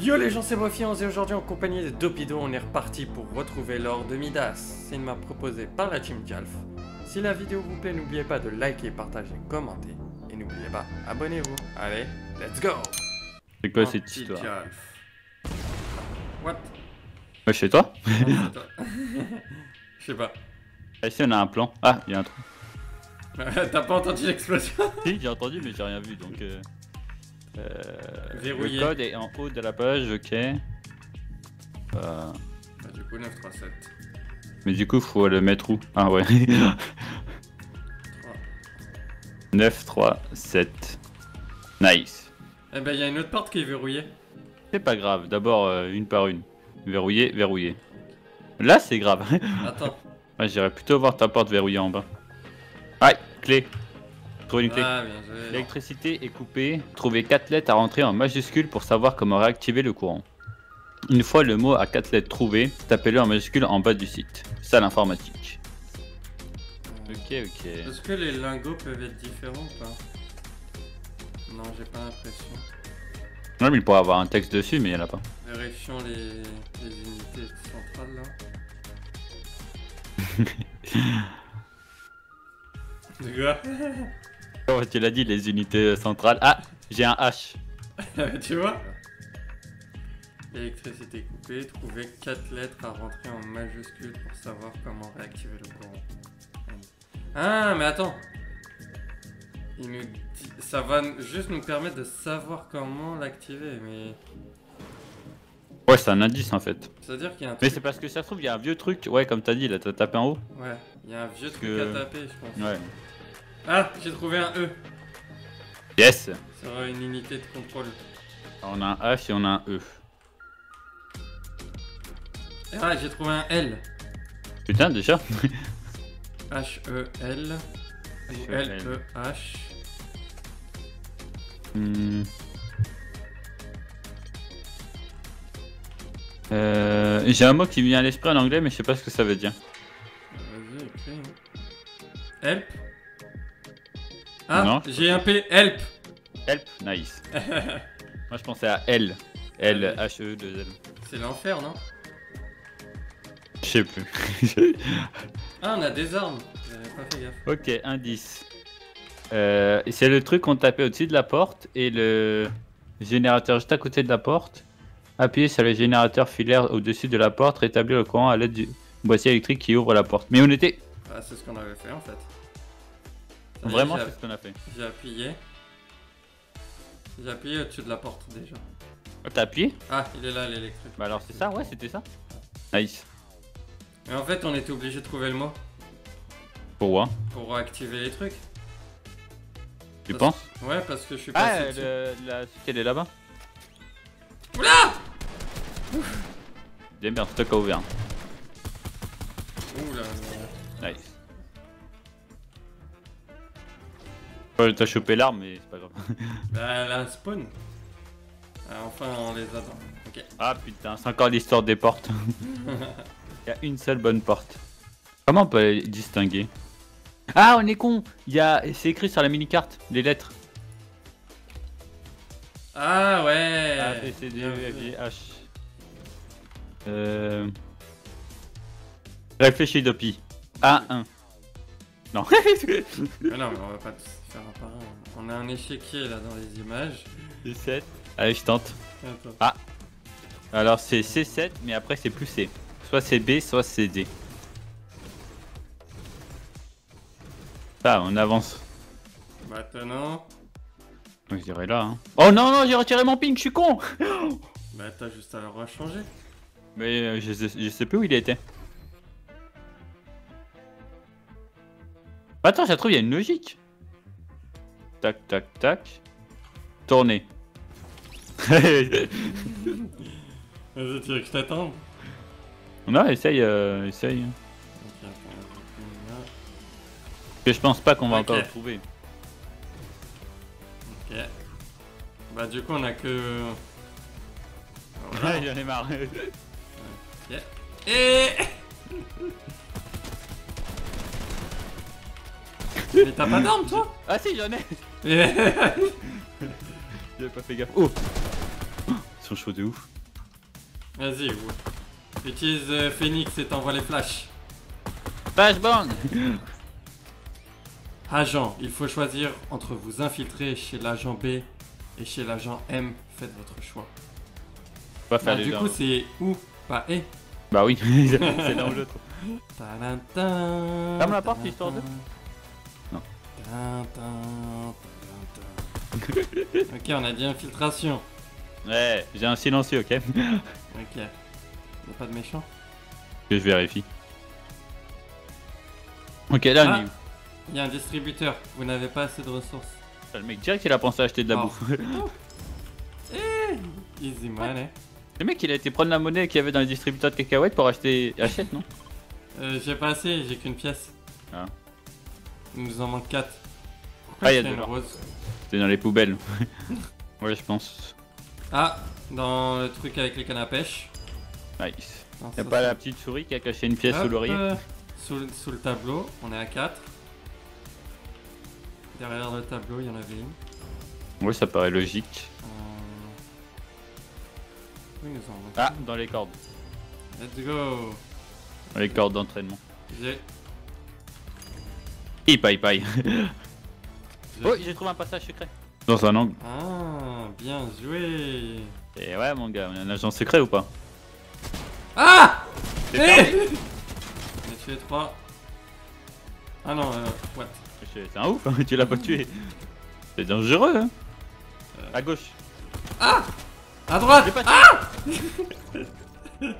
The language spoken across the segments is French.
Yo les gens c'est Bofiance et aujourd'hui en compagnie de Dopido on est reparti pour retrouver l'or de Midas. C'est une map proposée par la team Jalf. Si la vidéo vous plaît n'oubliez pas de liker, partager, commenter et n'oubliez pas, abonnez-vous. Allez, let's go C'est quoi cette histoire Jalf. What? Ouais, chez toi Non, c'est toi. Je sais pas. Ah, Ici on a un plan. Ah, il y a un trou. T'as pas entendu l'explosion? Si, j'ai entendu, mais j'ai rien vu donc. Euh... euh, Verrouillé. Le code est en haut de la page, ok. Euh, Bah du coup 937. mais du coup, faut le mettre où? Ah ouais. 3. 9, 3, 7. Nice. Eh ben y a une autre porte qui est verrouillée. C'est pas grave, d'abord euh, une par une. Verrouillé, verrouillé. Là, c'est grave. Attends. Ouais, J'irais plutôt voir ta porte verrouillée en bas. Ouais, clé. Trouver une clé. Ah. L'électricité est coupée. Trouvez 4 lettres à rentrer en majuscule pour savoir comment réactiver le courant. Une fois le mot à 4 lettres trouvé, tapez-le en majuscule en bas du site. Salle informatique. Ok, ok. Est-ce que les lingots peuvent être différents ou pas? Non, j'ai pas l'impression. Non, mais il pourrait avoir un texte dessus, mais il n'y en a pas. Vérifions les, les unités centrales là. De quoi Oh, tu l'as dit, les unités centrales. Ah, j'ai un H. Tu vois Électricité coupée, trouver 4 lettres à rentrer en majuscule pour savoir comment réactiver le courant. Ah, mais attends Il nous dit... Ça va juste nous permettre de savoir comment l'activer, mais... Ouais, c'est un indice en fait. C'est-à-dire qu'il y a un Mais c'est parce que ça se trouve, il y a un vieux truc. Ouais, comme t'as dit, là, t'as tapé en haut. Ouais, il y a un vieux truc que- à taper, je pense. Ouais. Ah, j'ai trouvé un E Yes Ça sera une unité de contrôle. On a un H et on a un E. Ah, j'ai trouvé un L. Putain, déjà H-E-L. Ou H-E-L. L-E-H. Hmm. Euh, j'ai un mot qui me vient à l'esprit en anglais, mais je sais pas ce que ça veut dire. Vas-y, écris. hein. Help. Ah, Non. j'ai un P. Help. Help, nice. Moi je pensais à L. L, H, E, 2 L. C'est l'enfer, non Je sais plus. Ah, on a des armes. J'avais pas fait gaffe. ok, indice. Euh, c'est le truc qu'on tapait au-dessus de la porte et le générateur juste à côté de la porte. Appuyez sur le générateur filaire au-dessus de la porte, rétablir le courant à l'aide du boîtier électrique qui ouvre la porte. Mais on était. Ah, c'est ce qu'on avait fait en fait. Vraiment, c'est ce qu'on a fait. J'ai appuyé. J'ai appuyé au-dessus de la porte déjà. Oh, T'as appuyé? Ah, il est là l'électrique. Bah alors c'est ça, ouais, c'était ça. Nice. Mais en fait, on était obligé de trouver le mot Pourquoi pour activer les trucs. Tu Parce- penses? Ouais, parce que je suis Ah, dessus. le, la suite elle est là-bas. Oula Bien, bien, stock a ouvert. Là. Nice. Ouais, T'as chopé l'arme, mais c'est pas grave. Bah, elle a un spawn. Ah, enfin, on les attend. Ah putain, c'est encore l'histoire des portes. Il y a une seule bonne porte. Comment on peut les distinguer? Ah, on est con Il y a... C'est écrit sur la mini-carte, les lettres. Ah ouais A, B, C, D, E, F, H. Euh... Réfléchis, Dopi. A1. Non. Mais non, mais on va pas tous faire un par un. On a un échiquier là dans les images. 7. Allez, je tente. Attends. Alors c'est C7, mais après c'est plus C. Soit c'est B, soit c'est D. Ça, on avance. Maintenant. Je dirais là. Hein. Oh non, non, j'ai retiré mon ping, je suis con Bah, t'as juste à le rechanger. Mais euh, je, sais- je sais plus où il était. Attends, ça trouve, il y a une logique. Tac, tac, tac. Tourner. Vas-y, tu veux que je t'attende? Non, essaye, euh, essaye. Ok, là. Que je pense pas qu'on va Ok. encore le trouver. Ok. Bah, du coup, on a que. Voilà. J'en ai marre. Et. Mais t'as pas d'arme, toi Ah si, j'en ai J'avais pas fait gaffe. Oh sont chauds de ouf. Vas-y, ouais. utilise euh, Phoenix et t'envoie les flashs. Flashbang Agent, il faut choisir entre vous infiltrer chez l'agent B et chez l'agent M. Faites votre choix. On va faire Ah, les du coup, c'est où Pas et. Bah oui, c'est l'un ou l'autre. Ferme Ferme la porte, histoire de-. Ok, on a dit infiltration. Ouais, j'ai un silencieux, ok Ok. Y'a pas de méchant? Je vérifie. Ok, là, Ah. on y est. Il y a un distributeur. Vous n'avez pas assez de ressources. Le mec direct il a pensé à acheter de la Oh. bouffe. Easy money. Le mec il a été prendre la monnaie qu'il y avait dans les distributeurs de cacahuètes pour acheter. Achète non? Euh, j'ai pas assez, j'ai qu'une pièce. Ah. Il nous en manque 4. Ah, y a une l'or. rose C'est dans les poubelles. ouais, je pense. Ah, dans le truc avec les cannes à pêche. Nice. Non, Y'a ça, pas la petite souris qui a caché une pièce sous l'oreiller euh, sous, le- sous le tableau, on est à 4. Derrière le tableau, il y en avait une. Ouais, ça paraît logique. Euh... Oui, nous en Ah, dans les cordes. Let's go. Dans les cordes d'entraînement. J'ai. Hip. j'ai- Oh, j'ai trouvé un passage secret. Dans un angle. Ah, bien joué. Et ouais, mon gars, on est un agent secret ou pas Ah Eh a tué 3. Ah non, euh, what C'est un ouf, hein, tu l'as pas tué. C'est dangereux, hein Euh. À gauche. À droite J'ai pas tué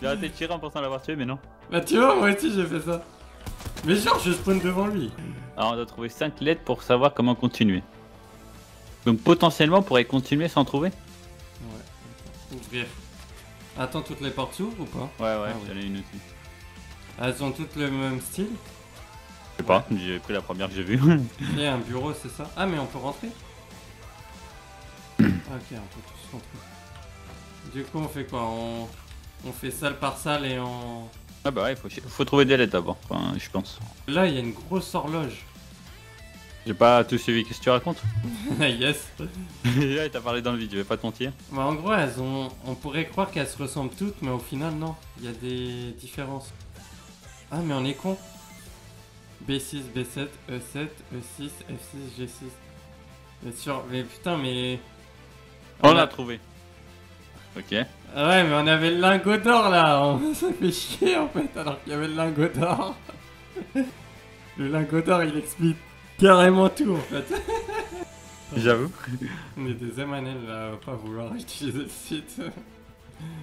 J'ai arrêté de tirer en pensant l'avoir tué, mais non. Bah tu vois, moi aussi j'ai fait ça. Mais genre, je spawn devant lui. Alors, on doit trouver 5 lettres pour savoir comment continuer. Donc, potentiellement, on pourrait continuer sans trouver Ouais. Ouvrir. Attends, toutes les portes s'ouvrent ou pas? Ouais, ouais, Ah j'en ai une aussi. Elles ont toutes le même style? Je sais pas, j'ai pris la première que j'ai vue. Il y a un bureau, c'est ça? Ah, mais on peut rentrer? Ok, on peut tous rentrer. Du coup, on fait quoi? On... on fait salle par salle et on... ah bah ouais, faut, faut trouver des lettres d'abord, enfin, je pense. Là, il y a une grosse horloge. J'ai pas tout suivi, qu'est-ce que tu racontes yes Ouais, t'as parlé dans le vide, je vais pas te mentir. Bah, en gros, elles ont... on pourrait croire qu'elles se ressemblent toutes, mais au final, non. Il y a des différences. Ah, mais on est con. B6, B7, E7, E6, F6, G6. Bien sûr, mais putain, mais... On l'a trouvé. Ok. Ah ouais, mais on avait le lingot d'or là. On... Ça fait chier en fait, alors qu'il y avait le lingot d'or. le lingot d'or, il explique carrément tout en fait. J'avoue. On est des MNL là, à pas vouloir utiliser le site.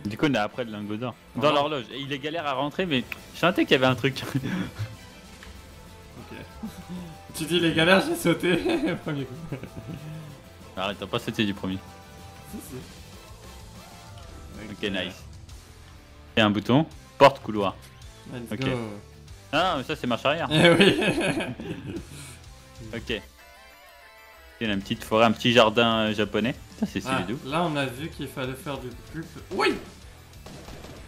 Du coup, on est après le lingot d'or. Dans l'horloge. Et il est galère à rentrer, mais je sentais qu'il y avait un truc. Ok. tu dis les galères, j'ai sauté. Premier coup. Arrête, t'as pas sauté du premier. Si, si. Ok, nice. Et un bouton. Porte couloir. Let's Ok. go. Ah, mais ça, c'est marche arrière. Eh oui. Ok. Il y a une petite forêt, un petit jardin euh, japonais. Putain, c'est Ah, là, on a vu qu'il fallait faire du plus. Oui.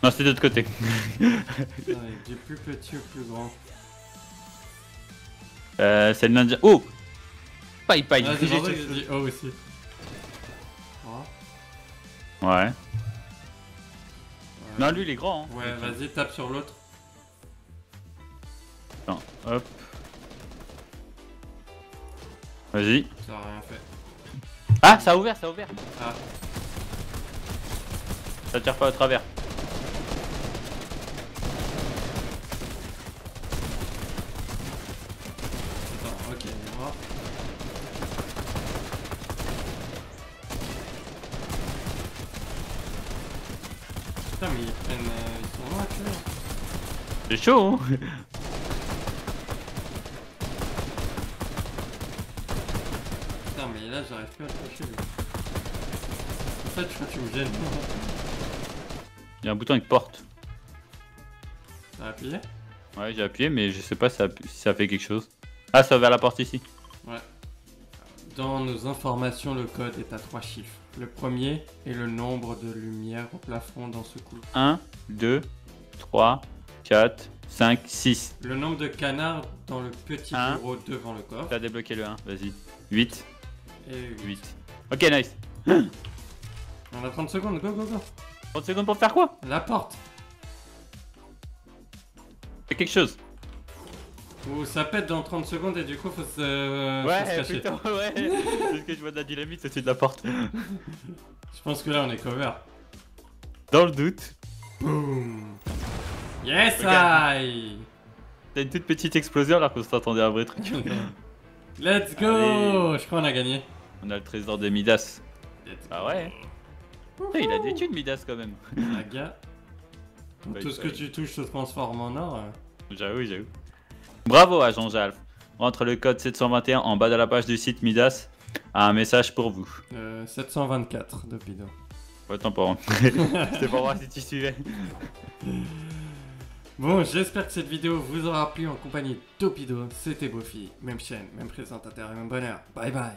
Non, c'est de l'autre côté. Ouais, du plus petit au plus grand. Euh, c'est le ninja. Oh Paille, paille. Ah, j'ai dit oh aussi. Oh. Ouais. Ouais. Non, lui, il est grand. Hein. Ouais, vas-y, tape sur l'autre. Attends, hop. Vas-y. Ça a rien fait. Ah, ça a ouvert, ça a ouvert. Ah, Ça tire pas au travers. C'est chaud, hein Putain, mais là, j'arrive plus à toucher. En fait, je crois que tu me gênes. Il y a un bouton avec porte. T'as appuyé? Ouais, j'ai appuyé, mais je sais pas si ça, si ça fait quelque chose. Ah, ça va à la porte ici. Dans nos informations, le code est à trois chiffres. Le premier est le nombre de lumières au plafond dans ce couloir. 1, 2, 3, 4, 5, 6. Le nombre de canards dans le petit Un. bureau devant le coffre. T'as débloqué le 1, vas-y. 8, Et 8. Ok, nice. On a 30 secondes, go go go 30 secondes pour faire quoi? La porte Fais quelque chose. Ou ça pète dans 30 secondes et du coup faut se, faut se Ouais, cacher. putain, ouais. Parce que je vois de la dynamite au-dessus de la porte. Je pense que là on est cover. Dans le doute, Boom Yes Regarde. I t'as une toute petite explosion alors qu'on s'attendait à un vrai truc. Let's go Allez. Je crois qu'on a gagné. On a le trésor de Midas. Let's Ah ouais Putain, Il a des thunes Midas quand même. La gars. Bah, Tout ce que tu touches se transforme en or. J'avoue, j'avoue. Bravo agent Jalf. Rentre le code 721 en bas de la page du site Midas. A un message pour vous. Euh, 724 de Pido. Attends pour C'était pour voir si tu suivais. Bon, j'espère que cette vidéo vous aura plu en compagnie d'Opido. C'était Bofi, même chaîne, même présentateur et même bonheur. Bye bye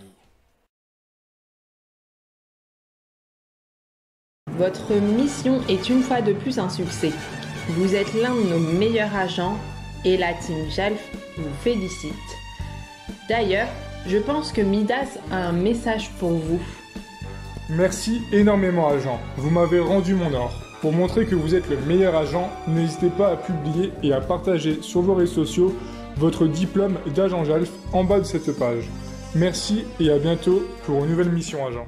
Votre mission est une fois de plus un succès. Vous êtes l'un de nos meilleurs agents et la team Jalf vous félicite. D'ailleurs, je pense que Midas a un message pour vous. Merci énormément agent, vous m'avez rendu mon or. Pour montrer que vous êtes le meilleur agent, n'hésitez pas à publier et à partager sur vos réseaux sociaux votre diplôme d'agent JALF en bas de cette page. Merci et à bientôt pour une nouvelle mission agent.